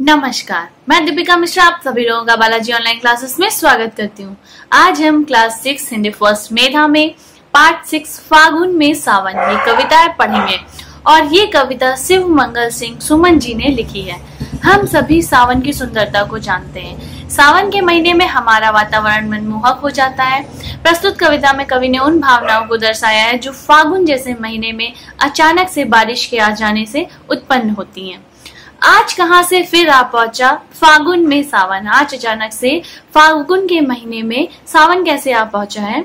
नमस्कार, मैं दीपिका मिश्रा, आप सभी लोगों का बालाजी ऑनलाइन क्लासेस में स्वागत करती हूँ। आज हम class six Hindi first Medha में पार्ट सिक्स फागुन में सावन, ये कविताएँ पढ़ेंगे। और ये कविता शिव मंगल सिंह सुमन जी ने लिखी है। हम सभी सावन की सुंदरता को जानते हैं। सावन के महीने में हमारा वातावरण मनमोहक हो जाता है। प्रस्तुत कविता में कवि ने उन भावनाओं को दर्शाया है जो फागुन जैसे महीने में अचानक से बारिश के आ जाने से उत्पन्न होती हैं। आज कहाँ से फिर आ पहुँचा फागुन में सावन? आज अचानक से फागुन के महीने में सावन कैसे आ पहुँचा है?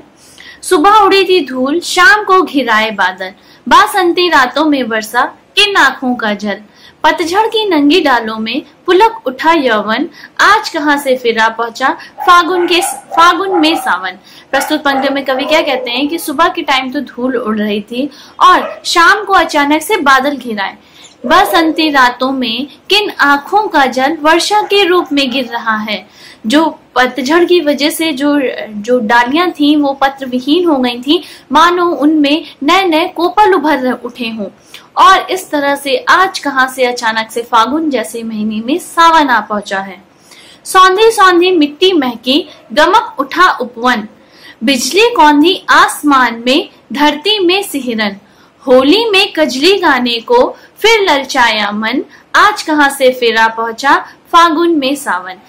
सुबह उड़ी थी धूल, शाम को घिराए बादल। बासंती रातों में वर्षा किन आँखों का जल पतझड़ की नंगी डालों में पुलक उठा यौवन। आज कहाँ से फिर पहुँचा फागुन के फागुन में सावन? प्रस्तुत पंक्ति में कवि क्या कहते हैं कि सुबह के टाइम तो धूल उड़ रही थी और शाम को अचानक से बादल घिराए। बसंती रातों में किन आँखों का जल वर्षा के रूप में गिर रहा है? जो पतझड़ की वजह से जो जो डालियाँ थी, वो पत्र विहीन हो गई थी, मानो उनमें नए नए कोपल उभर उठे हों। और इस तरह से आज कहाँ से अचानक से फागुन जैसे महीने में सावन आ पहुँचा है? सौंधी सौंधी मिट्टी महकी गमक उठा उपवन। बिजली कौंधी आसमान में, धरती में सिहरन। होली में कजली गाने को फिर ललचाया मन। आज कहाँ से फेरा पहुँचा फागुन में सावन।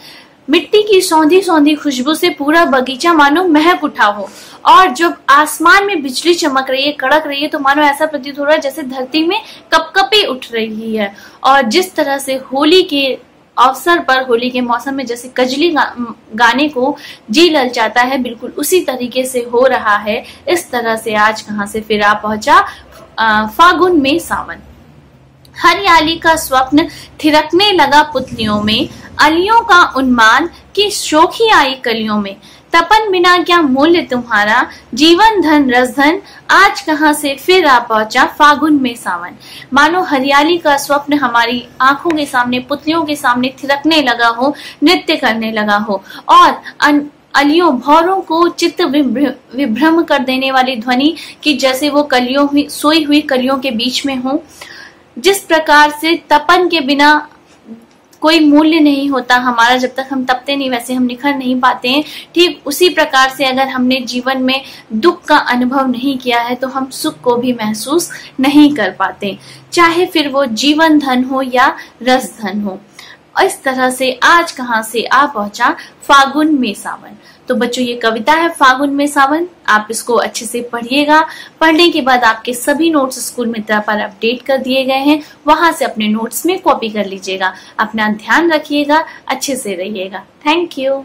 मिट्टी की सौंधी सौंधी खुशबू से पूरा बगीचा मानो महक उठा हो। और जब आसमान में बिजली चमक रही है, कड़क रही है तो मानो ऐसा प्रतीत हो रहा है जैसे धरती में कपकपी उठ रही है। और जिस तरह से होली के अवसर पर होली के मौसम में जैसे कजली गा, गाने को जी लल जाता है बिल्कुल उसी तरीके से हो रहा है। इस तरह से आज कहाँ से फिर आ पहुँचा फागुन में सावन। हरियाली का स्वप्न थिरकने लगा पुतलियों में अलियों का उन्मान की शोखी आई कलियों में। तपन बिना क्या मूल्य तुम्हारा? जीवन धन, रस धन, आज कहाँ से फिर आ पहुँचा फागुन में सावन? मानो हरियाली का स्वप्न हमारी आँखों के सामने, पुतलियों के सामने थिरकने लगा हो, नृत्य करने लगा हो, और अन... अलियों भौरों को चित्त विभ्रम कर देने वाली ध्वनि की जैसे वो कलियों हुई सोई हुई कलियों के बीच में हो। जिस प्रकार से तपन के बिना कोई मूल्य नहीं होता हमारा जब तक हम तपते नहीं, वैसे हम निखर नहीं पाते हैं। ठीक उसी प्रकार से अगर हमने जीवन में दुख का अनुभव नहीं किया है तो हम सुख को भी महसूस नहीं कर पाते। चाहे फिर वो जीवन धन हो या रस धन हो। इस तरह से आज कहाँ से आ पहुँचा फागुन में सावन। तो बच्चों, ये कविता है फागुन में सावन। आप इसको अच्छे से पढ़िएगा। पढ़ने के बाद आपके सभी नोट्स स्कूल मित्रा पर अपडेट कर दिए गए हैं। वहाँ से अपने नोट्स में कॉपी कर लीजिएगा। अपना ध्यान रखिएगा, अच्छे से रहिएगा। Thank you